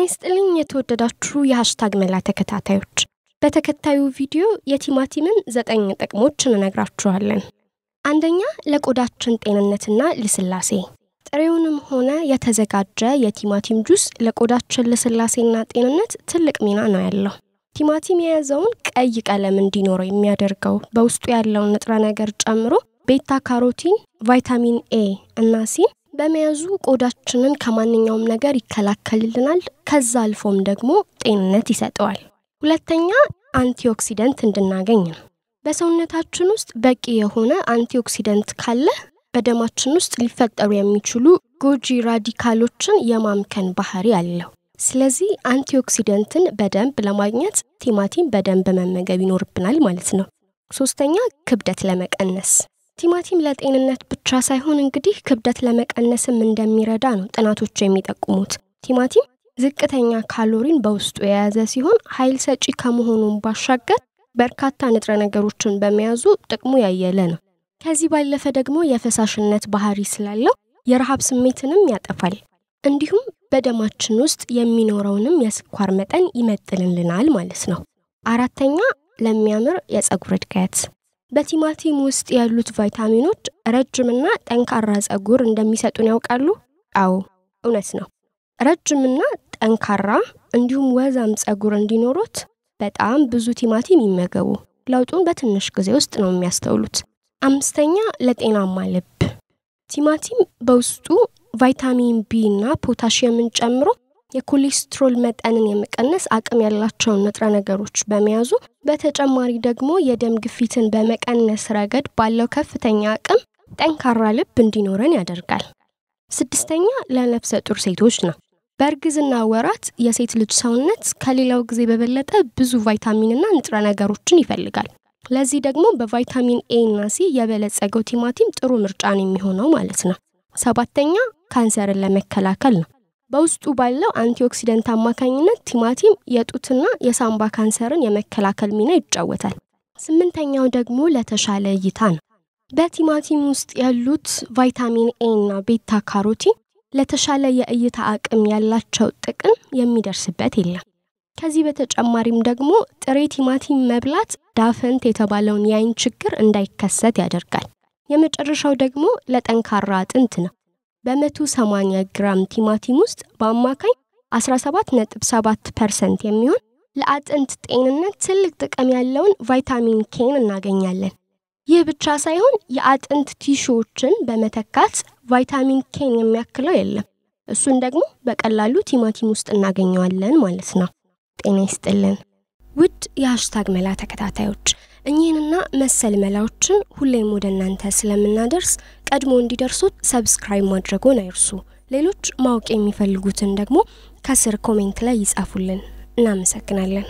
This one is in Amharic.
ይስጥልኝ የተወደዳችሁ የሀሽታግ መላ ተከታታዮች፣ በተከታዩ ቪዲዮ የቲማቲምን ዘጠኝ ጥቅሞች እንነግራችኋለን። አንደኛ ለቆዳችን ጤንነትና ልስላሴ። ጥሬውንም ሆነ የተዘጋጀ የቲማቲም ጁስ ለቆዳችን ልስላሴና ጤንነት ትልቅ ሚና ነው ያለው። ቲማቲም የያዘውን ቀይ ቀለም እንዲኖረው የሚያደርገው በውስጡ ያለውን ንጥረ ነገር ጨምሮ ቤታ ካሮቲን፣ ቫይታሚን ኤ እና ሲን በመያዙ ቆዳችንን ከማንኛውም ነገር ይከላከልልናል። ከዛ አልፎም ደግሞ ጤንነት ይሰጠዋል። ሁለተኛ አንቲኦክሲደንት እንድናገኝ ነው። በሰውነታችን ውስጥ በቂ የሆነ አንቲኦክሲደንት ካለ በደማችን ውስጥ ሊፈጠሩ የሚችሉ ጎጂ ራዲካሎችን የማምከን ባህሪ አለው። ስለዚህ አንቲኦክሲደንትን በደንብ ለማግኘት ቲማቲም በደንብ መመገብ ይኖርብናል ማለት ነው። ሶስተኛ ክብደት ለመቀነስ ቲማቲም ለጤንነት ብቻ ሳይሆን እንግዲህ ክብደት ለመቀነስም እንደሚረዳ ነው ጥናቶች የሚጠቁሙት። ቲማቲም ዝቅተኛ ካሎሪን በውስጡ የያዘ ሲሆን ኃይል ሰጪ ከመሆኑም ባሻገር በርካታ ንጥረ ነገሮችን በመያዙ ጥቅሙ ያየለ ነው። ከዚህ ባለፈ ደግሞ የፈሳሽነት ባህሪ ስላለው የረሃብ ስሜትንም ያጠፋል። እንዲሁም በደማችን ውስጥ የሚኖረውንም የስኳር መጠን ይመጥልልናል ማለት ነው። አራተኛ ለሚያምር የፀጉር እድገት በቲማቲም ውስጥ ያሉት ቫይታሚኖች ረጅምና ጠንካራ ፀጉር እንደሚሰጡን ያውቃሉ? አዎ እውነት ነው። ረጅምና ጠንካራ እንዲሁም ወዛም ፀጉር እንዲኖሩት በጣም ብዙ ቲማቲም ይመገቡ። ለውጡን በትንሽ ጊዜ ውስጥ ነው የሚያስተውሉት። አምስተኛ ለጤናማ ልብ ቲማቲም በውስጡ ቫይታሚን ቢ እና ፖታሽየምን ጨምሮ የኮሌስትሮል መጠንን የመቀነስ አቅም ያላቸውን ንጥረ ነገሮች በመያዙ በተጨማሪ ደግሞ የደም ግፊትን በመቀነስ ረገድ ባለው ከፍተኛ አቅም ጠንካራ ልብ እንዲኖረን ያደርጋል። ስድስተኛ ለነፍሰ ጡር ሴቶች ነው። በእርግዝና ወራት የሴት ልጅ ሰውነት ከሌላው ጊዜ በበለጠ ብዙ ቫይታሚንና ንጥረ ነገሮችን ይፈልጋል። ለዚህ ደግሞ በቫይታሚን ኤ እና ሲ የበለጸገው ቲማቲም ጥሩ ምርጫን የሚሆነው ማለት ነው። ሰባተኛ ካንሰርን ለመከላከል ነው። በውስጡ ባለው antioxidant አማካኝነት ቲማቲም የጡትና የሳምባ ካንሰርን የመከላከል ሚና ይጫወታል። ስምንተኛው ደግሞ ለተሻለ እይታ ነው። በቲማቲም ውስጥ ያሉት ቫይታሚን ኤ እና ቤታ ካሮቲን ለተሻለ የእይታ አቅም ያላቸው ጥቅም የሚደርስበት የለም። ከዚህ በተጨማሪም ደግሞ ጥሬ ቲማቲም መብላት ዳፈንት የተባለውን የአይን ችግር እንዳይከሰት ያደርጋል። የመጨረሻው ደግሞ ለጠንካራ አጥንት ነው። በመቶ 80 ግራም ቲማቲም ውስጥ በአማካኝ 17.7 percent የሚሆን ለአጥንት ጤንነት ትልቅ ጥቅም ያለውን ቫይታሚን ኬን እናገኛለን። ይህ ብቻ ሳይሆን የአጥንት tissue ዎችን በመተካት ቫይታሚን ኬን የሚያክለው የለም። እሱን ደግሞ በቀላሉ ቲማቲም ውስጥ እናገኘዋለን ማለት ነው። ጤና ይስጥልን ውድ የሀሽታግ መላ ተከታታዮች፣ እኚህንና መሰል መላዎችን ሁሌም ወደ እናንተ ስለምናደርስ ቀድሞ እንዲደርሱት subscribe ማድረጎን አይርሱ። ሌሎች ማወቅ የሚፈልጉትን ደግሞ ከስር comment ላይ ይጻፉልን። እናመሰግናለን።